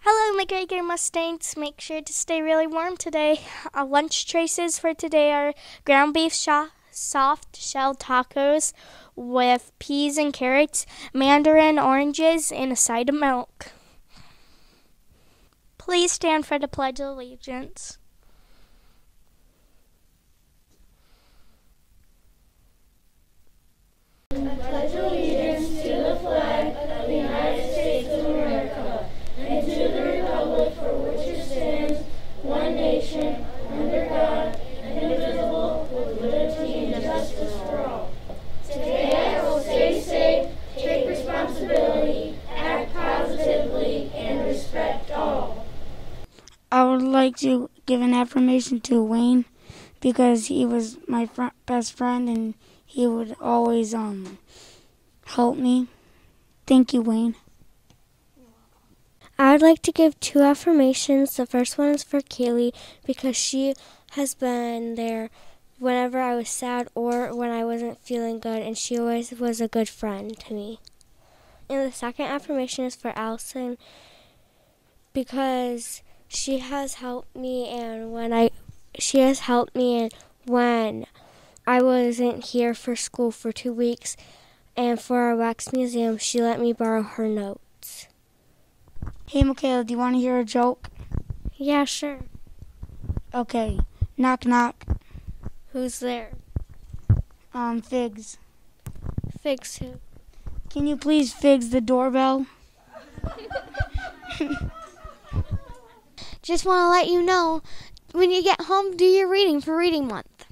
Hello, MacGregor Mustangs. Make sure to stay really warm today. Our lunch choices for today are ground beef sho- soft shell tacos with peas and carrots, mandarin oranges, and a side of milk. Please stand for the Pledge of Allegiance. I would like to give an affirmation to Wayne because he was my fr- best friend and he would always um help me. Thank you, Wayne. I would like to give two affirmations. The first one is for Kaylee because she has been there whenever I was sad or when I wasn't feeling good, and she always was a good friend to me. And the second affirmation is for Allison because she has helped me, and when I she has helped me, and when I wasn't here for school for two weeks, and for our wax museum, she let me borrow her notes. Hey, Michaela, do you want to hear a joke? Yeah, sure. Okay. Knock, knock. Who's there? Um, Figs. Figs who? Can you please Figs the doorbell? Just want to let you know when you get home, do your reading for reading month.